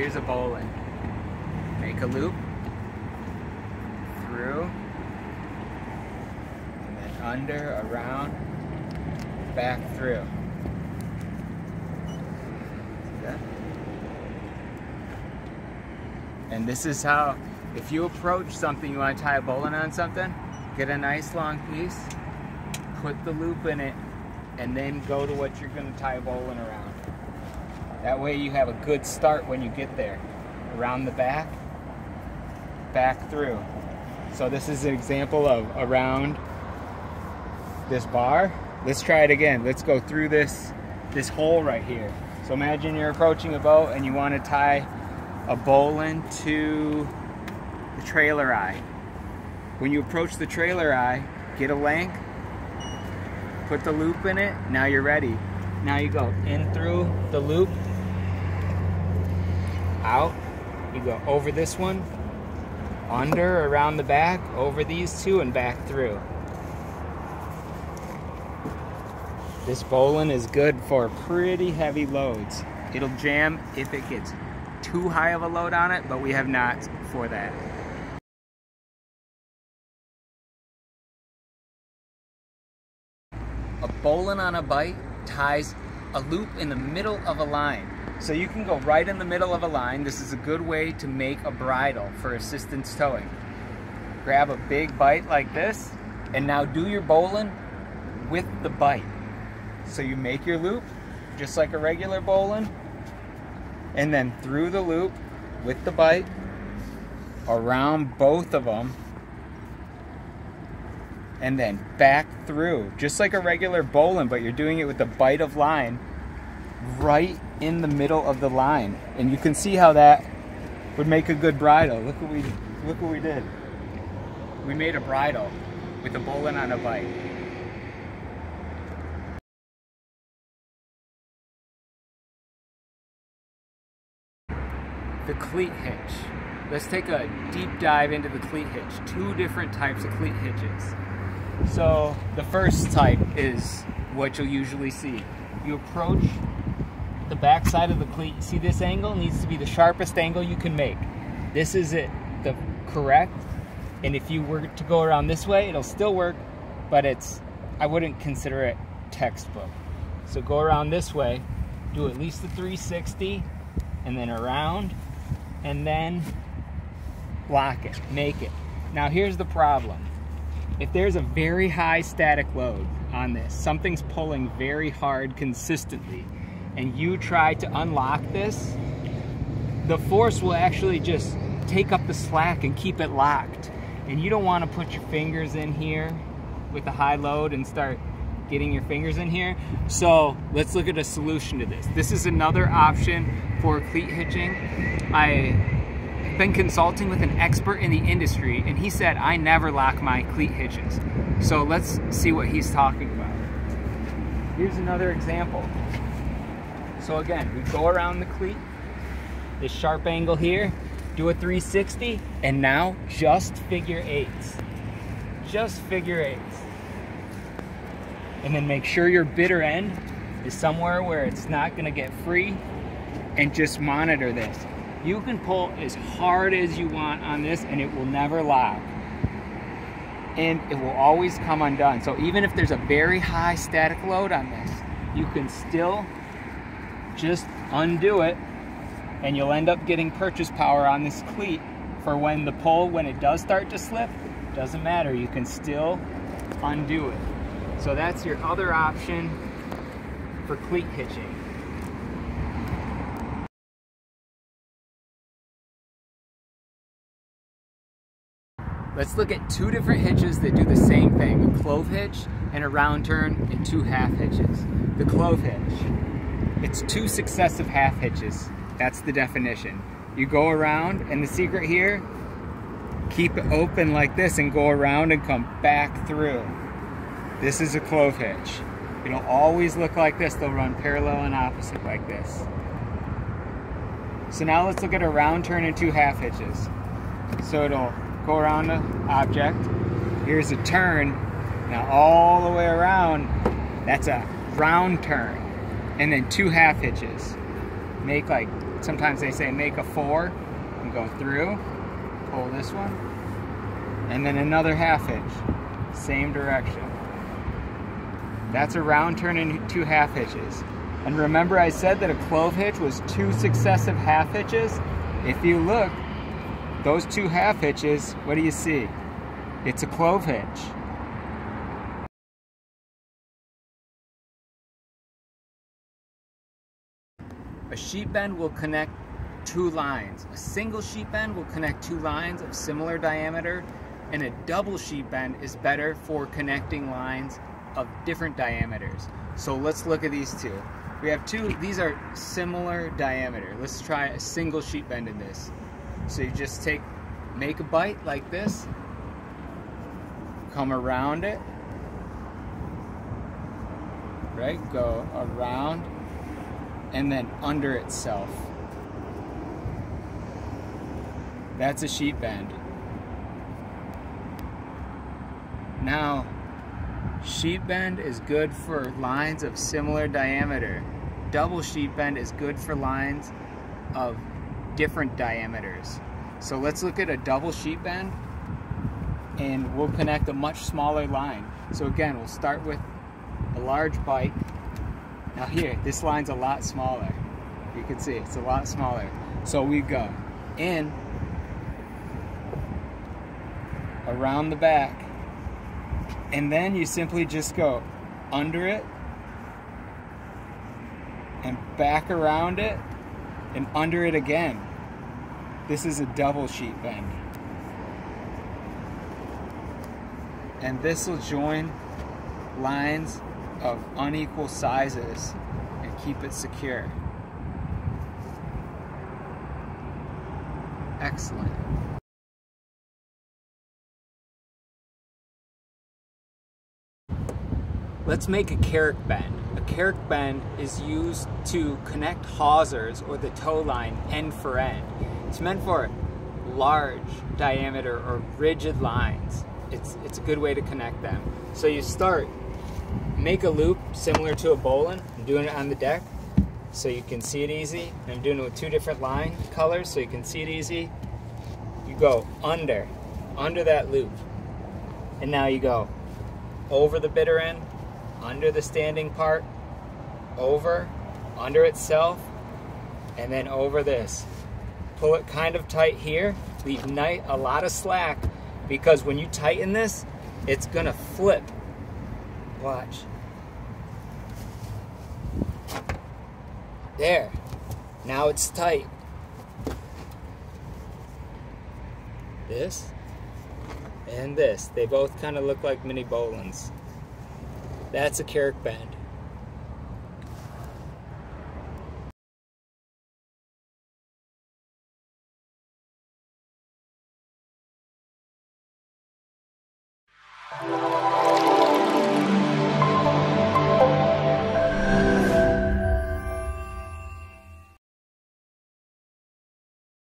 here's a bowline. Make a loop through, and then under, around, back through. See that? And this is how, if you approach something, you want to tie a bowline on something, get a nice long piece, put the loop in it, and then go to what you're going to tie a bowline around. That way you have a good start when you get there. Around the back, back through. So this is an example of around this bar. Let's try it again. Let's go through this, this hole right here. So imagine you're approaching a boat and you want to tie a bowline to the trailer eye. When you approach the trailer eye, get a length, put the loop in it, now you're ready. Now you go in through the loop, out, you go over this one, under, around the back, over these two, and back through. This bowline is good for pretty heavy loads. It'll jam if it gets too high of a load on it, but we have not for that. A bowline on a bight ties a loop in the middle of a line. So you can go right in the middle of a line. This is a good way to make a bridle for assistance towing. Grab a big bight like this, and now do your bowline with the bight. So you make your loop, just like a regular bowline, and then through the loop with the bight, around both of them, and then back through, just like a regular bowline, but you're doing it with a bight of line right in the middle of the line. And you can see how that would make a good bridle. Look what we look what we did. We made a bridle with a bowline on a bight. The cleat hitch. Let's take a deep dive into the cleat hitch. Two different types of cleat hitches. So the first type is what you'll usually see. You approach the back side of the cleat. See this angle needs to be the sharpest angle you can make. This is it, the correct. And if you were to go around this way, it'll still work, but it's, I wouldn't consider it textbook. So go around this way, do at least the 360, and then around, and then lock it, make it. Now here's the problem. If there's a very high static load on this, something's pulling very hard consistently, and you try to unlock this, the force will actually just take up the slack and keep it locked. And you don't want to put your fingers in here with a high load and start getting your fingers in here. So let's look at a solution to this. This is another option for cleat hitching. I've been consulting with an expert in the industry and he said I never lock my cleat hitches. So let's see what he's talking about. Here's another example. So again, we go around the cleat, this sharp angle here, do a 360, and now just figure eights. Just figure eights. And then make sure your bitter end is somewhere where it's not gonna get free, and just monitor this. You can pull as hard as you want on this and it will never lock. And it will always come undone. So even if there's a very high static load on this, you can still just undo it and you'll end up getting purchase power on this cleat for when the pull, when it does start to slip, doesn't matter, you can still undo it. So that's your other option for cleat hitching. Let's look at two different hitches that do the same thing, a clove hitch and a round turn and two half hitches. The clove hitch, it's two successive half hitches. That's the definition. You go around and the secret here, keep it open like this and go around and come back through. This is a clove hitch. It'll always look like this. They'll run parallel and opposite like this. So now let's look at a round turn and two half hitches. So it'll go around the object. Here's a turn. Now all the way around, that's a round turn. And then two half hitches. Make like sometimes they say make a four and go through, pull this one, and then another half hitch, same direction. That's a round turn and two half hitches. And remember I said that a clove hitch was two successive half hitches? If you look, those two half hitches, what do you see? It's a clove hitch. A sheet bend will connect two lines. A single sheet bend will connect two lines of similar diameter and a double sheet bend is better for connecting lines of different diameters. So let's look at these two. We have two, these are similar diameter. Let's try a single sheet bend in this. So you just take, make a bight like this, come around it, right? Go around and then under itself. That's a sheet bend. Now, sheet bend is good for lines of similar diameter. Double sheet bend is good for lines of different diameters. So let's look at a double sheet bend and we'll connect a much smaller line. So again, we'll start with a large bight now here, this line's a lot smaller. You can see it's a lot smaller. So we go in, around the back, and then you simply just go under it and back around it and under it again. This is a double sheet bend. And this will join lines of unequal sizes and keep it secure. Excellent. Let's make a carrick bend. A carrick bend is used to connect hawsers or the tow line end for end. It's meant for large diameter or rigid lines. It's, it's a good way to connect them. So you start make a loop similar to a bowline. I'm doing it on the deck so you can see it easy. I'm doing it with two different line colors so you can see it easy. You go under, under that loop. And now you go over the bitter end, under the standing part, over, under itself, and then over this. Pull it kind of tight here. Leave a lot of slack because when you tighten this, it's gonna flip Watch. There. Now it's tight. This and this. They both kind of look like mini bowlines. That's a carrick bend.